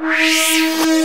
you